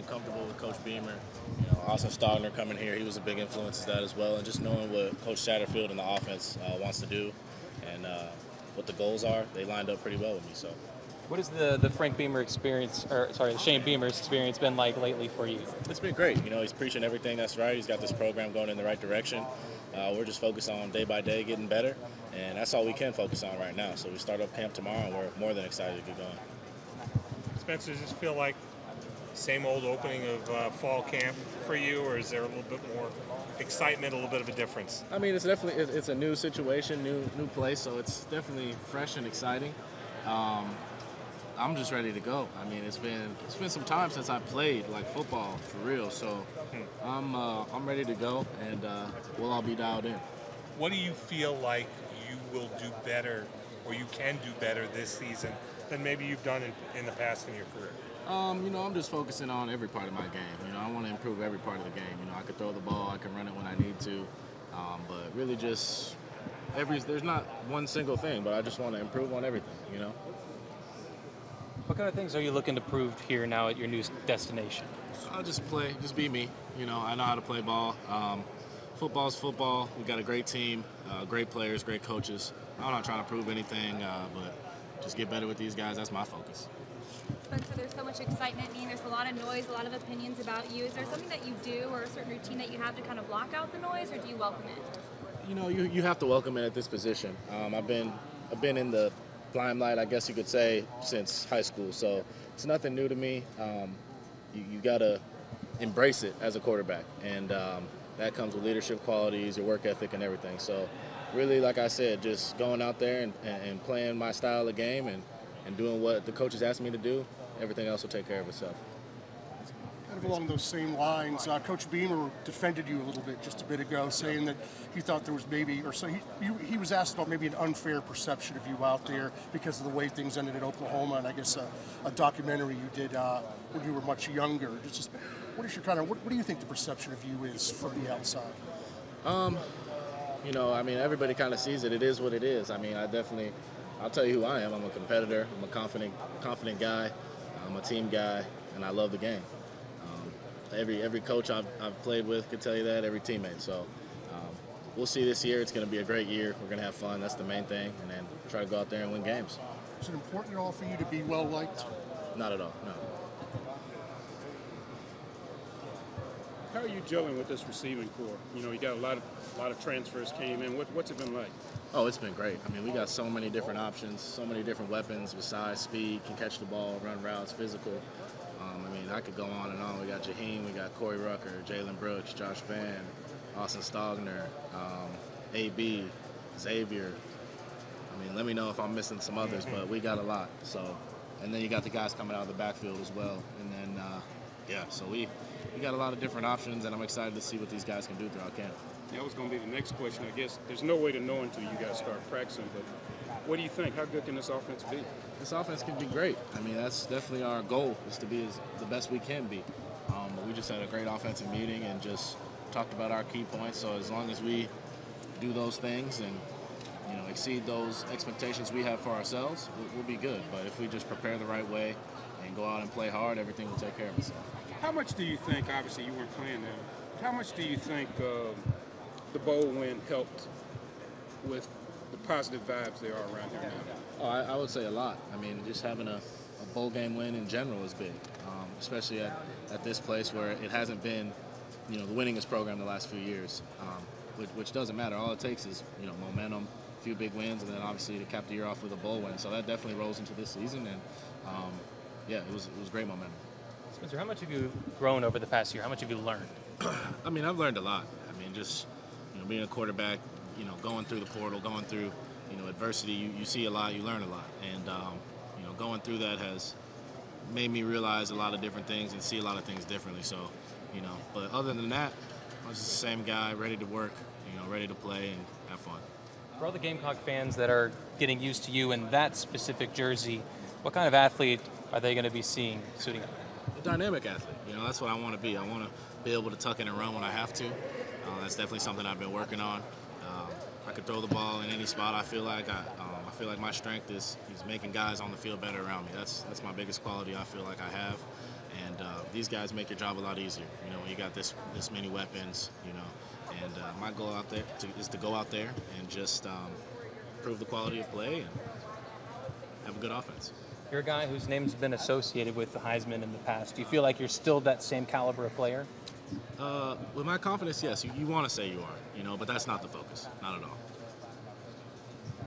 getting comfortable with Coach Beamer. You know, Austin Stogner coming here, he was a big influence in that as well. And just knowing what Coach Satterfield and the offense uh, wants to do and uh, what the goals are, they lined up pretty well with me. So. What has the, the Frank Beamer experience, or sorry, the Shane Beamer's experience been like lately for you? It's been great. You know, he's preaching everything that's right. He's got this program going in the right direction. Uh, we're just focused on day by day getting better, and that's all we can focus on right now. So we start up camp tomorrow, and we're more than excited to get going. Spencer, does this feel like same old opening of uh, fall camp for you, or is there a little bit more excitement, a little bit of a difference? I mean, it's definitely it's a new situation, new new place, so it's definitely fresh and exciting. Um, I'm just ready to go. I mean, it's been it's been some time since I played like football for real, so I'm uh, I'm ready to go, and uh, we'll all be dialed in. What do you feel like you will do better, or you can do better this season than maybe you've done in, in the past in your career? Um, you know, I'm just focusing on every part of my game. You know, I want to improve every part of the game. You know, I can throw the ball, I can run it when I need to, um, but really just every there's not one single thing, but I just want to improve on everything. You know. What kind of things are you looking to prove here now at your new destination? I'll just play, just be me. You know, I know how to play ball. Um, football's football. We got a great team, uh, great players, great coaches. I'm not trying to prove anything, uh, but just get better with these guys. That's my focus. So much excitement. I mean, there's a lot of noise, a lot of opinions about you. Is there something that you do or a certain routine that you have to kind of block out the noise, or do you welcome it? You know, you, you have to welcome it at this position. Um, I've been I've been in the limelight, I guess you could say, since high school. So it's nothing new to me. Um, you, you got to embrace it as a quarterback, and um, that comes with leadership qualities, your work ethic, and everything. So really, like I said, just going out there and, and, and playing my style of game and, and doing what the coaches asked me to do, everything else will take care of itself. Kind of along those same lines, uh, Coach Beamer defended you a little bit just a bit ago, saying that he thought there was maybe, or so he, you, he was asked about maybe an unfair perception of you out there because of the way things ended at Oklahoma, and I guess a, a documentary you did uh, when you were much younger. Just, just what is your kind of what, what do you think the perception of you is from the outside? Um, you know, I mean, everybody kind of sees it. It is what it is. I mean, I definitely, I'll tell you who I am. I'm a competitor. I'm a confident, confident guy. I'm a team guy, and I love the game. Um, every every coach I've, I've played with could tell you that. Every teammate. So um, we'll see this year. It's going to be a great year. We're going to have fun. That's the main thing, and then try to go out there and win games. Is it important at all for you to be well liked? Not at all. No. How are you gelling with this receiving corps? You know, you got a lot of a lot of transfers came in. What, what's it been like? Oh, it's been great. I mean, we got so many different options, so many different weapons besides speed, can catch the ball, run routes, physical. Um, I mean, I could go on and on. We got Jaheim, we got Corey Rucker, Jalen Brooks, Josh Vann, Austin Stogner, um, AB, Xavier. I mean, let me know if I'm missing some others, but we got a lot. So, and then you got the guys coming out of the backfield as well. And then, uh, yeah, so we we got a lot of different options, and I'm excited to see what these guys can do throughout camp. That was going to be the next question. I guess there's no way to know until you guys start practicing. But what do you think? How good can this offense be? This offense can be great. I mean, that's definitely our goal is to be as, the best we can be. Um, but we just had a great offensive meeting and just talked about our key points. So as long as we do those things and you know exceed those expectations we have for ourselves, we'll, we'll be good. But if we just prepare the right way and go out and play hard, everything will take care of itself. How much do you think? Obviously, you weren't playing then. How much do you think uh, the bowl win helped with the positive vibes there are around here now? Oh, I, I would say a lot. I mean, just having a, a bowl game win in general is big, um, especially at, at this place where it hasn't been, you know, the winningest program the last few years, um, which, which doesn't matter. All it takes is, you know, momentum, a few big wins, and then obviously to cap the year off with a bowl win. So that definitely rolls into this season, and um, yeah, it was it was great momentum. Spencer, how much have you grown over the past year? How much have you learned? I mean, I've learned a lot. I mean, just you know, being a quarterback, you know, going through the portal, going through you know adversity, you, you see a lot, you learn a lot, and um, you know, going through that has made me realize a lot of different things and see a lot of things differently. So, you know, but other than that, I was just the same guy, ready to work, you know, ready to play and have fun. For all the Gamecock fans that are getting used to you in that specific jersey, what kind of athlete are they going to be seeing suiting up? a dynamic athlete. You know, that's what I want to be. I want to be able to tuck in and run when I have to. Uh, that's definitely something I've been working on. Um, I could throw the ball in any spot. I feel like I, um, I feel like my strength is is making guys on the field better around me. That's that's my biggest quality I feel like I have. And uh, these guys make your job a lot easier. You know, when you got this this many weapons. You know, and uh, my goal out there to, is to go out there and just um, prove the quality of play and have a good offense. You're a guy whose name's been associated with the Heisman in the past. Do you feel like you're still that same caliber of player? Uh, with my confidence, yes, you, you want to say you are, you know, but that's not the focus, not at all.